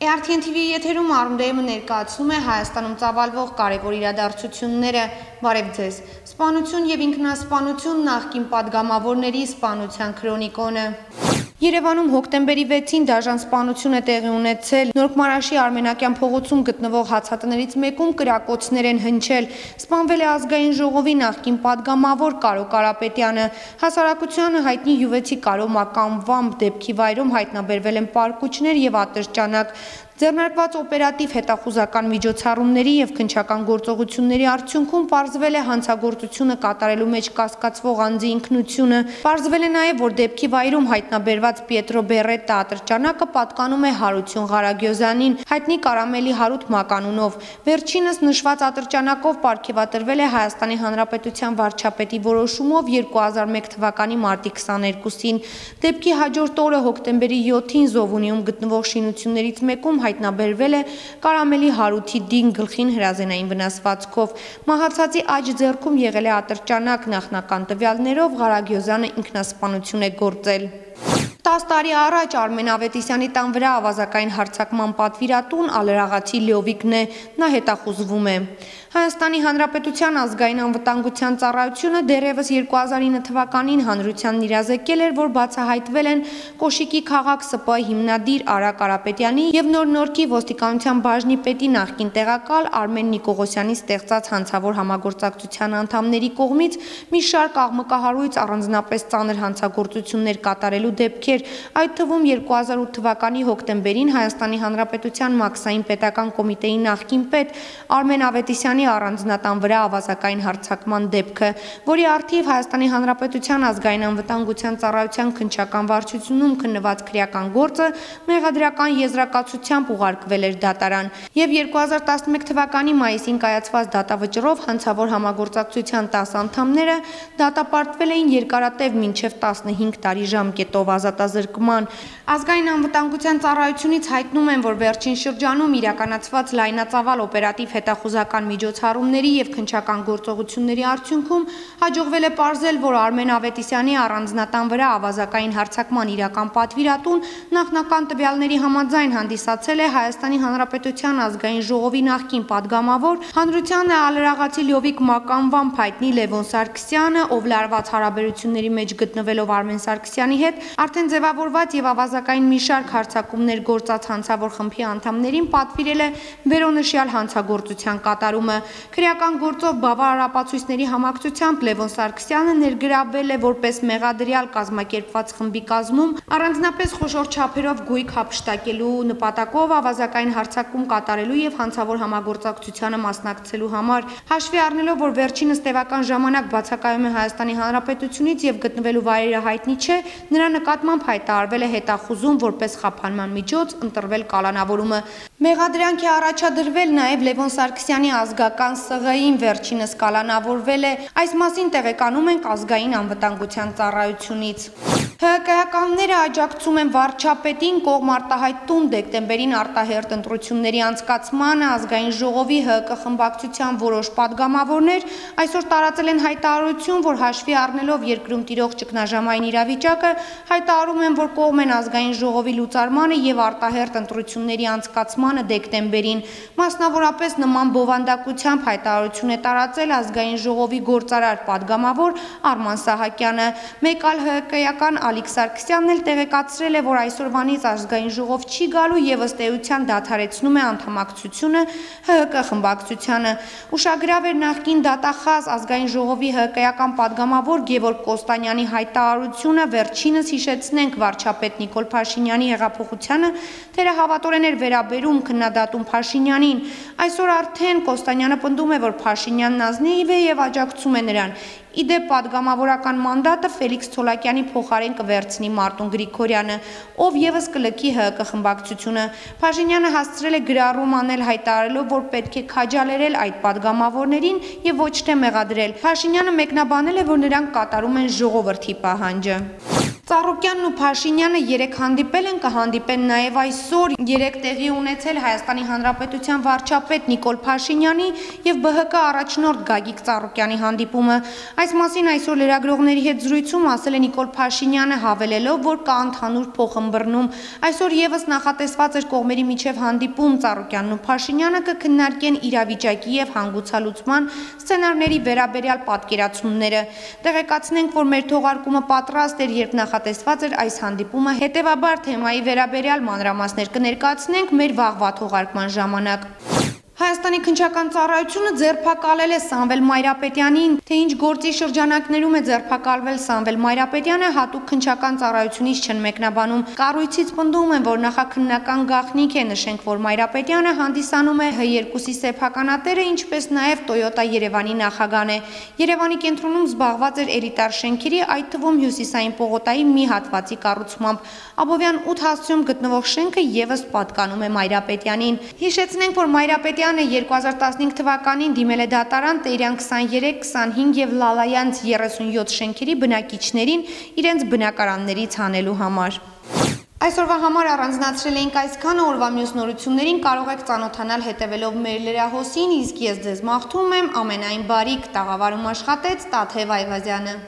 ERTN TV-ի եթերում Armday-ը ներկայացնում է Հայաստանում ծավալվող կարևոր իրադարձությունները։ Բարև ձեզ։ Սպանություն եւ ինքնասպանություն նախկին падգամավորների սպանության քրոնիկոնը։ Երևանում հոկտեմբերի 6-ին դաժան սպանություն է տեղի ունեցել։ Նորքմարաշի Արմենակյան փողոցում գտնվող հացատներից մեկում կրակոցներ են հնչել։ Սպանվել է ազգային ժողովի նախկին падգամավոր Կարո Կարապետյանը։ Հասարակությանը հայտնի Յուվեցի Կարո Մականվամ դեպքի վայրում հայտնաբերվել են պարկուճներ եւ ատրճանակ։ Ձեռնարկված օպերատիվ հետախուզական միջոցառումների եւ քնչական գործողությունների արդյունքում պարզվել է հանցագործությունը կատարելու մեջ կասկածվող անձի ինքնությունը։ Պարզվել է նաեւ, որ դեպքի վայրում հայտնաբերված Պիետրո Բերետա ատրճանակը պատկանում է Հարություն Ղարագյոզյանին, հայտնի Կարամելի Հարութ Մականունով։ Վերջինս նշված ատրճանակով ապարգևատրվել է Հայաստանի Հանրապետության վարչապետի որոշումով 2001 թվականի մարտի 22-ին։ Դեպքի հաջորդ օրը հոկտեմբերի 7-ին Զովունիում գտնվող շինություններից մեկում հայտնաբերվել է կարամելի հարութի դին գլխին հրազենային վնասվածքով։ Մահացածի աջ ձեռքում եղել է ատրճանակ նախնական տվյալներով Ղարագյոզյանը ինքնասպանություն է գործել։ 10 տարի առաջ Արմեն Ավետիսյանի տան վրա ավազակային հարցակման պատվիրատուն Ալերաղացի Լյովիկն է, նա հետախուզվում է։ Հայաստանի Հանրապետության ազգային անվտանգության ծառայությունը դեռևս 2009 թվականին հանրությանն իրազեկել էր, որ բացահայտվել են Կոշիկի քաղաք ՍՊ հիմնադիր Արա Կարապետյանի եւ Նոր Նորքի ոստիկանության բաժնի պետի նախկին տեղակալ Արմեն Նիկողոսյանի ստեղծած հանցավոր համագործակցության անդամների կողմից մի շարք աղմկահարույց առանձնապես ծանր հանցագործություններ կատարելու դեպքեր, այդ թվում 2008 թվականի հոկտեմբերին Հայաստանի Հանրապետության Մաքսային պետական կոմիտեի նախկին պետ Արմեն Ավետիսյանի առանձնատան վրա ավազակային հարցակման դեպքը, որի արդիվ Հայաստանի Հանրապետության ազգային անվտանգության ծառայության քնչական վարչությունում քննված քրեական գործը մեղադրական եզրակացությամբ ուղարկվել էր դատարան եւ 2011 թվականի մայիսին կայացված դատավճռով հանցավոր համագործակցության 10 անդամները դատապարտվել էին երկարատև մինչև 15 տարի ժամկետով արտազրկման։ Ազգային անվտանգության ծառայությունից հայտնում են, որ վերջին շրջանում իրականացված լայնածավալ օպերատիվ հետախուզական միջոցառումների եւ քնչական գործողությունների արդյունքում հաջողվել է ողջել, որ Արմեն Ավետիսյանի առանձնատան վրա ավազակային հարցակման իրական պատվիրատուն նախնական տվյալների համաձայն հանդիսացել է Հայաստանի Հանրապետության ազգային ժողովի նախկին падգամավոր Հանրությանը Ալրաղացի Լյովիկ Մականվան Փայտնի Լևոն Սարգսյանը, ով լարված հարաբերությունների մեջ գտնվելով Արմեն Սարգսյանի հետ, արդեն ձևավորված եւ ավազակային մի շարք հարցակումներ գործած հանցավոր խմբի անդամներին պատվիրել է վերոնշյալ հանցագործության կատարումը։ Քրեական գործով բավարար ապացույցների համակցությամբ Լևոն Սարգսյանը ներգրավվել է որպես մեղադրյալ կազմակերպված խմբի կազմում առանձնապես խոշոր չափերով գույք հապշտակելու նպատակով ավազակային հարցակում կատարելու եւ հանցավոր համագործակցությանը մասնակցելու համար հաշվի առնելով որ վերջինս տևական ժամանակ բացակայում է Հայաստանի Հանրապետությունից եւ գտնվելու վայրերը հայտնի չէ նրա նկատմամբ հայտարարվել է հետախուզում որպես խափանման միջոց ընտրվել կալանավորումը մեղադրանքի առաջադրվել նաեւ Լևոն Սարգսյանի ազգ ազգական ՍՂ-ին վերջինս կալանավորվել է։ Այս մասին տեղեկանում ենք ազգային անվտանգության ծառայությունից։ ՀԿ-ականները աջակցում են վարչապետին կողմ արտահայտում դեկտեմբերին արտահերտ ընտրությունների անցկացմանը ազգային ժողովի ՀԿ խմբակցության որոշ падգամավորներ այսօր տարածել են հայտարարություն, որ հաշվի առնելով երկրում տիրող ճգնաժամային իրավիճակը հայտարարում են, որ կողմ են ազգային ժողովի լուծարմանը եւ արտահերտ ընտրությունների անցկացմանը դեկտեմբերին։ Մասնավորապես նման բովանդակությամբ հայտարարություն է տարածել ազգային ժողովի գործարար падգամավոր Արման Սահակյանը։ Մեկ այլ ՀԿ-ական Ալիկ Սարգսյանն էլ տեղեկացրել է, որ այսօրվանից ազգային ժողով չի գալու եւ ըստ էության դադարեցնում է անդամակցությունը ՀՀԿ խմբակցությանը։ Ուշագրավ էր նախկին դատախազ ազգային ժողովի ՀՀԿ-ական падգամավոր Գևորգ Կոստանյանի հայտարարությունը վերջինս հիշեցնենք վարչապետ Նիկոլ Փաշինյանի հեղափոխությանը, թերը հավատորեն էր վերաբերում քննադատում Փաշինյանին։ Այսօր արդեն Կոստանյանը պնդում է, որ Փաշինյանն ազնիվ է եւ աջակցում է նրան։ Իդե падգամավորական մանդատը Ֆելիքս Ցոլակյանի փոխարեն կվերցնի Մարտուն Գրիգորյանը, ով եւս կլքի ՀԿ խմբակցությունը։ Փաշինյանը հասցրել է գրառում անել հայտարարելով, որ պետք է քաջալերել այդ падգամավորներին եւ ոչ թե մեղադրել։ Փաշինյանը մեկնաբանել է, որ նրանք կատարում են ժողովրդի պահանջը։ Ծառուկյանն ու Փաշինյանը երեք հանդիպել են, կհանդիպեն նաև այսօր։ Երեք տեղի ունեցել Հայաստանի Հանրապետության վարչապետ Նիկոլ Փաշինյանի եւ ԲՀԿ առաջնորդ Գագիկ Ծառուկյանի հանդիպումը։ Այս մասին այսօր լրագրողների հետ զրույցում ասել է Նիկոլ Փաշինյանը, հավելելով, որ կա ընդհանուր փոխըմբռնում։ Այսօր եւս նախատեսված էր կողմերի միջև հանդիպում Ծառուկյանն ու Փաշինյանը կքննարկեն իրավիճակի եւ հանգուցալուծման սցենարների վերաբերյալ պատկերացումները։ Տեղեկացնենք, որ մեր թողարկումը պատրաստ էր, երբ նախ նախատեսված էր այս հանդիպումը, հետևաբար թեմայի վերաբերյալ մանրամասներ կներկացնենք մեր վաղվա թողարկման ժամանակ։ Հայաստանի քնչական ծառայությունը ձերբակալել է Սամվել Մայրապետյանին, թե ինչ գործի շրջանակներում է ձերբակալվել Սամվել Մայրապետյանը, հատուկ քնչական ծառայությունից չեն մեկնաբանում։ Կառույցից պնդում են, որ նախաքննական գաղտնիք է, նշենք, որ Մայրապետյանը հանդիսանում է H2-ի սեփականատերը, ինչպես նաև Toyota Երևանի նախագահն է։ Երևանի կենտրոնում զբաղված էր էլիտար շենքերի, այդ թվում Հյուսիսային պողոտայի մի հատվածի կառուցմամբ։ Աբովյան 8 հասցեում գտնվող շենքը եւս պատկանում է Մայրապետյանին։ Հիշեցնենք, որ Մայրապետյանը Սարգսյանը 2015 թվականին դիմել է դատարան Տերյան 23, 25 եւ Լալայանց 37 շենքերի բնակիչներին իրենց բնակարաններից հանելու համար։ Այսօրվա համար առանձնացրել էինք այսքանը, օրվա մյուս նորություններին կարող եք ծանոթանալ հետևելով մեր լրահոսին, իսկ ես ձեզ մաղթում եմ ամենայն բարիք, տաղավարում աշխատեց Տաթև Այվազյանը։